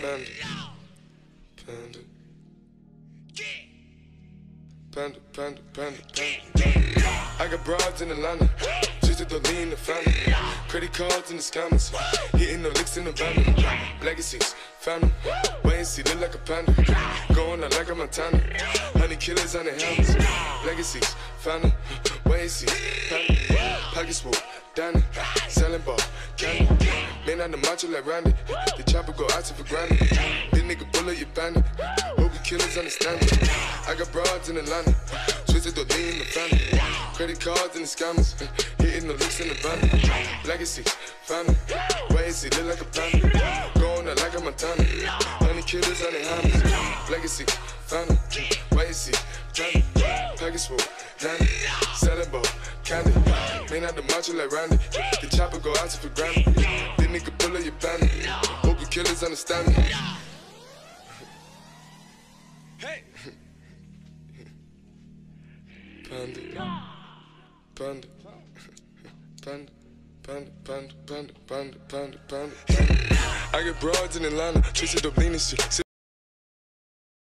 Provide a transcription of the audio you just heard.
Panda. Panda. Panda, panda, panda, panda. I got broads in Atlanta. Just to lean the family. Credit cards in the scammers. Hitting the licks in the van. Legacies, family. Wait and see, look like a panda. Going out like a Montana. Honey killers on the helmets. Legacies, family. Wait and see, family. Pockets full, Danny. Selling ball, candy. Man on the macho like Randy. The chopper go out to for granted. This nigga bullet, you bandit. Hope you killers understand it. I got broads in Atlanta. Twisted the lean the family. Credit cards and the scammers. Hitting the looks in the van. Legacy, family. Wait and see, look like a panda. Going out like a Montana. Honey killers on the hammers. Legacy, family. Wait and see, family. Package full, Danny. Selling ball, candy. Man out the macho like Randy. The chopper go out to for granted. This nigga pull up your bandit. Hope you killers understand me. Hey. Panda. Panda. Panda. Panda, panda, panda, panda, panda, panda, panda. I get broads in Atlanta, twisted up lean and shit.